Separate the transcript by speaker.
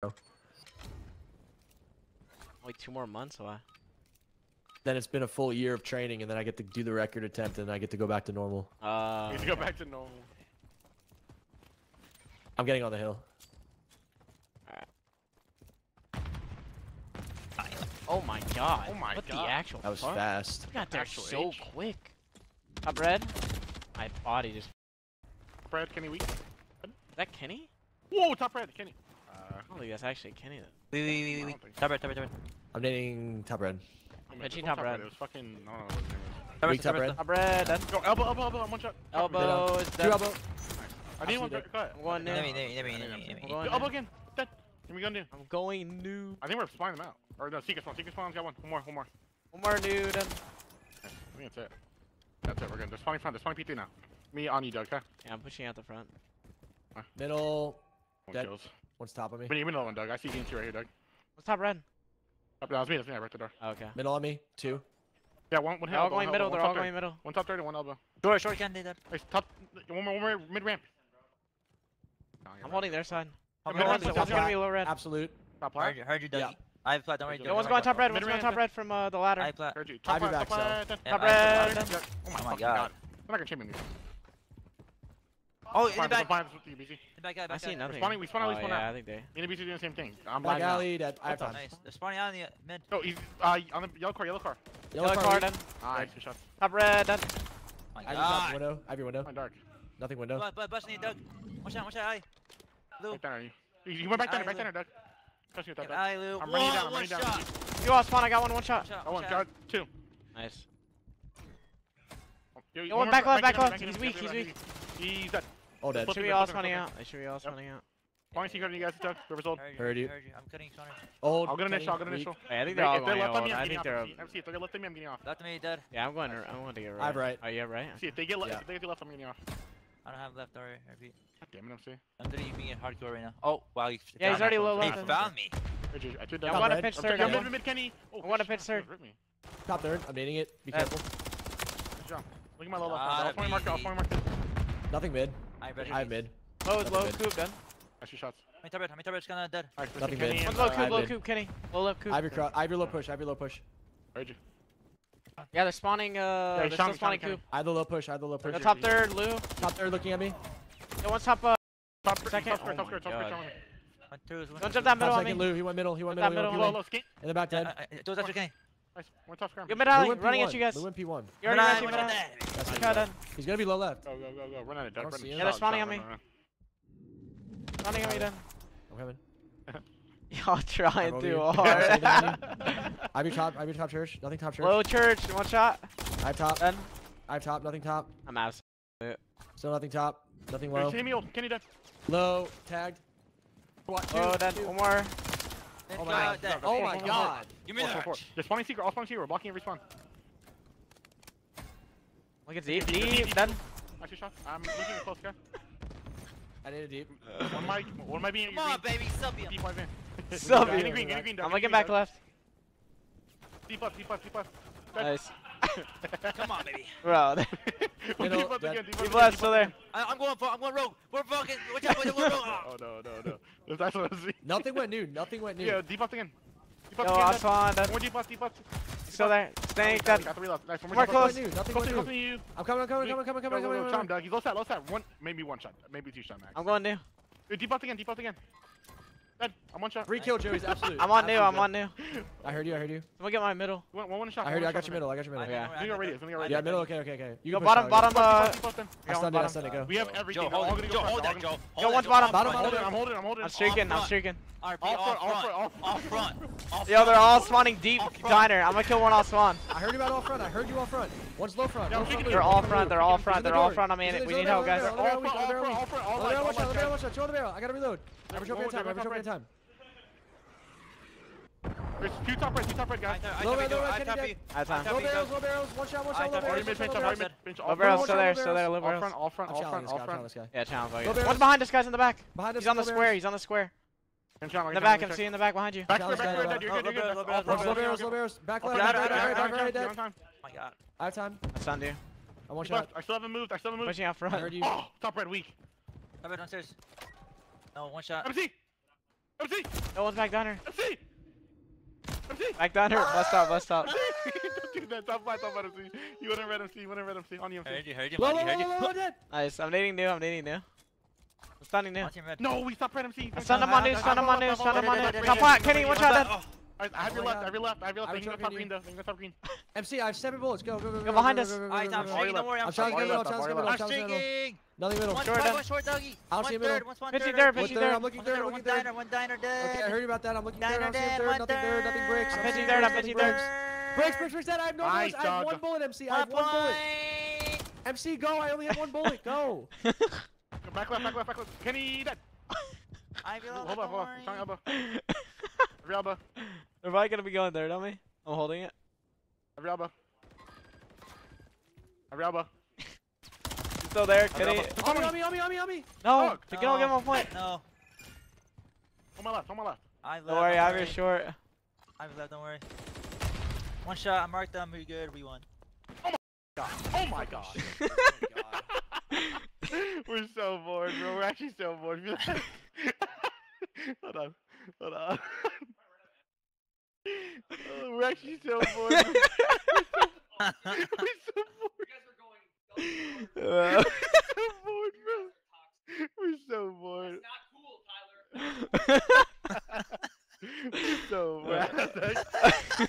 Speaker 1: bro. Wait two more months, why?
Speaker 2: Then it's been a full year of training, and then I get to do the record attempt, and I get to go back to normal.
Speaker 1: Uh,
Speaker 3: you need to go back to normal.
Speaker 2: I'm getting on the hill.
Speaker 1: Oh my god.
Speaker 3: Oh my
Speaker 1: what
Speaker 3: god.
Speaker 1: the actual
Speaker 2: That was
Speaker 1: fuck?
Speaker 2: fast.
Speaker 1: I got there
Speaker 3: actual
Speaker 1: so quick. Up Brad. My body just...
Speaker 3: Brad, Kenny weak.
Speaker 1: Is that Kenny?
Speaker 3: Whoa, top red, Kenny. Uh,
Speaker 1: I don't think that's actually Kenny though.
Speaker 4: Wait, wait, wait, wait.
Speaker 3: wait.
Speaker 4: Top red, top red, top red.
Speaker 2: I'm dating top red.
Speaker 1: I'm
Speaker 3: Reggie top,
Speaker 1: top red. red.
Speaker 3: It was fucking. No, no, no. Weak
Speaker 4: top,
Speaker 2: top red.
Speaker 1: Top red. That's
Speaker 3: go. Elbow, elbow, elbow. I'm one shot.
Speaker 1: Elbow. Is dead.
Speaker 2: Two elbow.
Speaker 3: I need one. Cut.
Speaker 1: One.
Speaker 4: Let me, let me, let me, let me.
Speaker 3: Elbow again. Dead. Give me gun, dude.
Speaker 1: I'm going new.
Speaker 3: I think we're spying them out. Or no, secret spawn. Secret spawn's got one. One more, one more.
Speaker 1: One more, dude.
Speaker 3: I think that's it. That's it. We're good. They're spawning front. They're spawning P3 now. Me on you, Doug. Okay.
Speaker 1: Yeah, I'm pushing out the front.
Speaker 2: Middle.
Speaker 3: One
Speaker 2: dead.
Speaker 3: kills.
Speaker 2: One's top of me.
Speaker 3: Middle another one, Doug. I see DNC right here, Doug.
Speaker 1: What's top red?
Speaker 3: Up, that was me. That's me. I broke the door.
Speaker 1: Oh, okay.
Speaker 2: Middle on me. Two.
Speaker 3: Yeah, one, one
Speaker 1: They're all going middle. They're all going middle.
Speaker 3: One top third and one elbow.
Speaker 4: Door, short gun, they dead.
Speaker 3: Hey, top, one more, one more mid ramp.
Speaker 1: I'm right. holding their side.
Speaker 4: I'm
Speaker 3: mid ramp.
Speaker 1: One's gonna be low red.
Speaker 2: Absolute.
Speaker 3: Top plat.
Speaker 4: Heard you, heard you, Dougie. Yeah. I have plat. Don't worry.
Speaker 3: No
Speaker 1: one's going top red. One's going top red from uh, the ladder.
Speaker 4: I plat.
Speaker 3: Heard you. Top
Speaker 2: red.
Speaker 3: Top
Speaker 1: red.
Speaker 3: Oh my
Speaker 4: god.
Speaker 3: I'm not gonna champion these.
Speaker 4: Oh, in the back.
Speaker 3: Five, five,
Speaker 4: In back, guy, back I
Speaker 1: see
Speaker 4: guy.
Speaker 1: nothing.
Speaker 3: We're spawning, we spawn at least one
Speaker 1: yeah,
Speaker 3: out.
Speaker 1: I think they.
Speaker 3: Me and BC doing the same thing. I'm
Speaker 2: black alley. That I found.
Speaker 4: Nice. They're spawning out in the mid.
Speaker 3: Oh, he's uh, on the yellow car. Yellow car.
Speaker 1: Yellow, yellow car. Then.
Speaker 3: Nice. Good shot.
Speaker 1: Top red. Then.
Speaker 4: My God.
Speaker 2: I have window. I have your window.
Speaker 3: My dark.
Speaker 2: Nothing window.
Speaker 4: But but busting Doug. Watch out. Watch out. I. Lou.
Speaker 3: Back down on you. He went back down. Back down, Doug. Trust me with that.
Speaker 4: I Lou.
Speaker 3: I'm running down. I'm running down.
Speaker 1: You all spawn. I got one. One shot.
Speaker 3: Oh
Speaker 4: one.
Speaker 3: Got two.
Speaker 1: Nice.
Speaker 3: Yo, one
Speaker 1: back left.
Speaker 3: Back
Speaker 1: left. He's weak. He's
Speaker 3: weak. He's dead.
Speaker 2: Oh, dead.
Speaker 1: Should be all spawning out? They Should be all spawning out?
Speaker 3: Longest you got you guys to tuck. Whoever's old.
Speaker 4: Heard you. I'm cutting
Speaker 2: Oh,
Speaker 3: I'll get
Speaker 2: an
Speaker 3: initial. I'll get
Speaker 2: an
Speaker 3: initial.
Speaker 1: I think they're all going
Speaker 3: left
Speaker 1: I think they're.
Speaker 3: I'm see if they get left on me, I'm getting off.
Speaker 4: Left on me, dead.
Speaker 1: Yeah, I'm going. I want to get right.
Speaker 2: I'm right.
Speaker 1: Are you right.
Speaker 3: See if they get left. If they get left, I'm getting off.
Speaker 4: I don't have left already. Repeat.
Speaker 3: Damn it, I'm safe.
Speaker 4: I'm literally being hardcore right now. Oh wow.
Speaker 1: Yeah, he's already low left.
Speaker 4: He found me.
Speaker 3: I
Speaker 1: want
Speaker 2: a
Speaker 1: pitch third. I'm
Speaker 3: mid mid Kenny.
Speaker 1: I want
Speaker 3: a
Speaker 1: pitch third.
Speaker 2: Top third. I'm dating it. Be careful.
Speaker 3: Jump. Look at my low left.
Speaker 4: Ah,
Speaker 3: I'll point mark. I'll point mark.
Speaker 2: Nothing mid.
Speaker 4: I oh,
Speaker 2: better. I mid.
Speaker 1: Low is low,
Speaker 2: mid.
Speaker 1: coop done.
Speaker 3: Extra shots.
Speaker 4: My turret, my turret's gonna dead.
Speaker 3: Alright, pushing Kenny.
Speaker 1: One's low
Speaker 3: uh,
Speaker 1: coop, low coop, Kenny. Low left coop.
Speaker 2: Ivy cross, your low push, I have your low push.
Speaker 3: Heard you.
Speaker 1: Yeah, they're spawning, uh,
Speaker 3: yeah,
Speaker 1: they're still spawning coop.
Speaker 2: I have the low push, I have the low push.
Speaker 1: The top third, Lou.
Speaker 2: Top third looking at me.
Speaker 1: Yeah, one's top, uh,
Speaker 3: top
Speaker 1: second.
Speaker 3: Top
Speaker 1: square,
Speaker 3: top square, top
Speaker 1: square,
Speaker 3: top square.
Speaker 4: One, oh two, one,
Speaker 1: Don't jump that middle on me.
Speaker 2: Lou, he went middle, he went middle, he went
Speaker 3: middle.
Speaker 2: In the back dead.
Speaker 4: Two is after Kenny.
Speaker 3: Nice. One top scrum.
Speaker 1: Yo, mid alley, running at you guys.
Speaker 2: Lewin P1.
Speaker 1: You already ran mid alley.
Speaker 2: That's okay,
Speaker 1: done.
Speaker 2: He's gonna be low left.
Speaker 3: Go, go, go, go. Run
Speaker 2: out
Speaker 3: of
Speaker 2: duck.
Speaker 1: Yeah, they're spawning on me. Running at me, then.
Speaker 2: I'm coming.
Speaker 1: Y'all trying too hard.
Speaker 2: I'm your top. I'm your top church. Nothing top church.
Speaker 1: Low church. One shot.
Speaker 2: I top.
Speaker 1: Then.
Speaker 2: I top. Nothing top.
Speaker 1: I'm out.
Speaker 2: of Still nothing top. Nothing low.
Speaker 3: Hey, Samuel, Kenny dead.
Speaker 2: Low. Tagged. What,
Speaker 1: then one more.
Speaker 2: Oh my
Speaker 4: uh,
Speaker 2: god.
Speaker 4: god.
Speaker 2: Oh my god.
Speaker 4: Give me that.
Speaker 3: They're spawning secret. All spawning secret. We're blocking every spawn.
Speaker 1: Look at deep. Deep. Then.
Speaker 3: Nice shot. I'm looking at close guy.
Speaker 2: I need a deep.
Speaker 3: One might. One might be in
Speaker 4: Come on, baby. Sub him.
Speaker 3: Deep one in.
Speaker 1: Sub
Speaker 3: him.
Speaker 1: I'm looking back left.
Speaker 3: Deep up. Deep up. Deep up.
Speaker 1: Nice.
Speaker 4: Come on, baby.
Speaker 1: Bro,
Speaker 3: you know,
Speaker 2: up
Speaker 3: again,
Speaker 1: keep
Speaker 3: left,
Speaker 1: still there.
Speaker 4: I, I'm going for, I'm going rogue. We're fucking, watch out, watch out,
Speaker 3: Oh, no, no, no. That's what I was
Speaker 2: Nothing went new, nothing went new.
Speaker 3: Yeah, debuffed again. Debuffed
Speaker 1: Yo,
Speaker 3: again.
Speaker 1: Aswan, that's...
Speaker 3: More debuffed, debuffed.
Speaker 1: Still there. Snake, that.
Speaker 3: Got three left. Nice,
Speaker 1: more close.
Speaker 2: New, nothing
Speaker 3: close, close to you.
Speaker 2: I'm coming, I'm coming,
Speaker 3: I'm
Speaker 2: coming,
Speaker 3: I'm
Speaker 2: coming,
Speaker 3: I'm
Speaker 2: coming. Chom,
Speaker 3: Doug. He's low stat, low stat. One, maybe one shot. Maybe two shot max.
Speaker 1: I'm going new.
Speaker 3: Dude, debuffed again, debuffed again. Dead. I'm one shot.
Speaker 2: Rekill Joey's absolute.
Speaker 1: I'm on new. I'm on new.
Speaker 2: I heard you. I heard you.
Speaker 1: Someone get my middle.
Speaker 3: One, one, one shot.
Speaker 2: I heard you. I got your middle. I got your middle.
Speaker 1: Yeah.
Speaker 3: Let me go
Speaker 4: radius.
Speaker 3: Let me.
Speaker 2: Yeah, middle. Okay, okay, okay. You go
Speaker 1: bottom, bottom. Uh.
Speaker 2: I stunned it. I stunned it. Go.
Speaker 3: We have everything.
Speaker 4: Joe, hold hold that. Joe.
Speaker 1: Yo, one's bottom.
Speaker 2: Bottom.
Speaker 3: I'm holding. I'm holding. I'm holding.
Speaker 1: I'm streaking. I'm streaking.
Speaker 3: All front. All
Speaker 4: front.
Speaker 3: All front.
Speaker 1: Yo, they're all spawning deep. Diner. I'm gonna kill one. off spawn.
Speaker 2: I heard you about all front. I heard you all front. One's low front.
Speaker 1: They're all front. They're all front. They're all front. I'm in it. We need help, guys.
Speaker 3: All front. All front. All front. Oh,
Speaker 2: my, oh, one shot,
Speaker 3: one
Speaker 2: shot, one shot, show the barrel. I gotta reload. Never show me
Speaker 3: in
Speaker 2: time, never show me
Speaker 3: in
Speaker 2: time.
Speaker 3: There's two top red. two top
Speaker 4: red
Speaker 3: guys.
Speaker 2: Low red, low red, Kenny dead. Low barrels, low barrels, one shot, one shot, low barrels. Low barrels,
Speaker 1: still there, still there, low barrels.
Speaker 3: All front, all front, all front,
Speaker 2: all front.
Speaker 1: Yeah, challenge. One's behind us, guys, in the back.
Speaker 2: Behind us,
Speaker 1: He's on the square, he's on the square. In the back, I'm seeing the back behind you.
Speaker 3: Back square, back square, you're good, you're good.
Speaker 4: Low
Speaker 3: barrels,
Speaker 4: low
Speaker 2: barrels. Back left, back right, back right, dead.
Speaker 4: Oh my god.
Speaker 2: I have time.
Speaker 1: That's on you.
Speaker 2: I want shot.
Speaker 3: I still haven't moved, I still haven't moved.
Speaker 1: Pushing out front.
Speaker 2: I heard you.
Speaker 3: Top red, weak.
Speaker 4: Top red downstairs. No, one shot.
Speaker 3: MC! MC!
Speaker 1: No one's back down here.
Speaker 3: MC! MC!
Speaker 1: Back down here. Bust stop, bust stop.
Speaker 3: Don't do that. Top five, top five, MC. You wanna red MC, you wanna red MC. On you,
Speaker 4: Heard you, heard you,
Speaker 2: Low,
Speaker 4: buddy,
Speaker 2: low,
Speaker 4: heard
Speaker 2: low,
Speaker 4: you.
Speaker 2: low, low, dead.
Speaker 1: Nice. I'm needing new. I'm needing new. I'm stunning new.
Speaker 4: On team red.
Speaker 3: No, we stopped red MC.
Speaker 1: I stunned him on new. Stunned him on new. Stunned him on new. Top
Speaker 3: wait,
Speaker 1: pot.
Speaker 3: wait,
Speaker 1: Kenny,
Speaker 3: wait,
Speaker 1: watch
Speaker 3: wait,
Speaker 1: out.
Speaker 3: wait,
Speaker 1: Dead.
Speaker 3: Alright, I have
Speaker 2: Oh
Speaker 3: your left, I have your left, I have your left.
Speaker 2: I'm
Speaker 3: They can go
Speaker 2: choking
Speaker 3: top
Speaker 2: you.
Speaker 3: green though. They can go top green.
Speaker 2: MC, I have seven bullets. Go, go, go, go.
Speaker 1: behind
Speaker 2: go,
Speaker 1: us.
Speaker 2: go, go, go,
Speaker 4: Alright,
Speaker 2: go,
Speaker 4: I'm
Speaker 2: go, go.
Speaker 4: streaking, don't worry, I'm
Speaker 2: I'm trying to
Speaker 3: Alright,
Speaker 2: get middle.
Speaker 3: left,
Speaker 2: I'm trying to get
Speaker 3: alright,
Speaker 2: middle. I'm
Speaker 4: I'm
Speaker 2: trying to get middle.
Speaker 4: streaking.
Speaker 2: Nothing middle.
Speaker 4: One
Speaker 1: Short
Speaker 4: short,
Speaker 1: down.
Speaker 4: one short doggy.
Speaker 2: I'll
Speaker 4: One
Speaker 2: see middle.
Speaker 4: third, one spawn
Speaker 1: Pitchy
Speaker 4: third.
Speaker 1: third,
Speaker 2: One
Speaker 1: pitchy
Speaker 2: third,
Speaker 1: third.
Speaker 2: I'm looking
Speaker 4: One
Speaker 2: third.
Speaker 4: third,
Speaker 2: I'm
Speaker 4: one
Speaker 2: looking third.
Speaker 4: diner, one diner dead.
Speaker 2: Okay, I heard about that. I'm looking third. I
Speaker 4: Diner
Speaker 2: don't see him
Speaker 4: dead,
Speaker 2: third.
Speaker 4: one
Speaker 2: Nothing third. Nothing bricks.
Speaker 1: I'm
Speaker 2: I'm
Speaker 1: pitching
Speaker 2: seeing
Speaker 1: I'm
Speaker 2: nothing
Speaker 1: pitching
Speaker 2: bricks.
Speaker 1: third.
Speaker 2: Bricks, bricks, bricks, dead. I have no
Speaker 3: Nice,
Speaker 2: bullets. I have
Speaker 3: dog.
Speaker 2: one bullet, MC. I
Speaker 4: One
Speaker 2: have one bullet.
Speaker 4: point.
Speaker 2: MC, go. I only have one bullet. Go.
Speaker 3: Go Back left, back left, back left. Kenny dead.
Speaker 4: I feel
Speaker 3: Hold on, hold on. Strong elbow. Every elbow.
Speaker 1: They're probably gonna be going third on me. I'm holding it.
Speaker 3: Every elbow. Every elbow.
Speaker 1: He's still there. Kenny.
Speaker 3: elbow.
Speaker 2: On me, on me, on me, on me, on me.
Speaker 1: No.
Speaker 3: Fuck.
Speaker 1: To get oh. him one point.
Speaker 4: No.
Speaker 3: On my left, on my left.
Speaker 4: I left.
Speaker 1: Don't worry. I have your short.
Speaker 4: I left. Don't worry. One shot. I marked them. We good. We won.
Speaker 3: Oh my god. Oh my god. Oh We're so bored, bro. We're actually so bored. hold on. Hold on. We're actually so bored. we're so bored.
Speaker 1: Uh,
Speaker 3: so bored, bro. We're so bored. We're so bored.